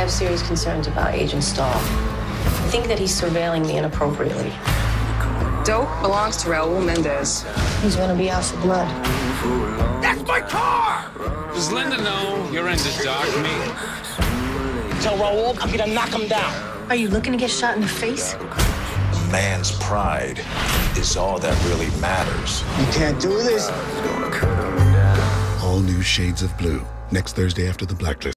have serious concerns about Agent Stahl. I think that he's surveilling me inappropriately. Dope belongs to Raul Mendez. He's gonna be out for blood. That's my car! Does Linda know you're in into dark meat? Tell Raul I'm gonna knock him down. Are you looking to get shot in the face? A man's pride is all that really matters. You can't do this. All new shades of blue. Next Thursday after the Blacklist.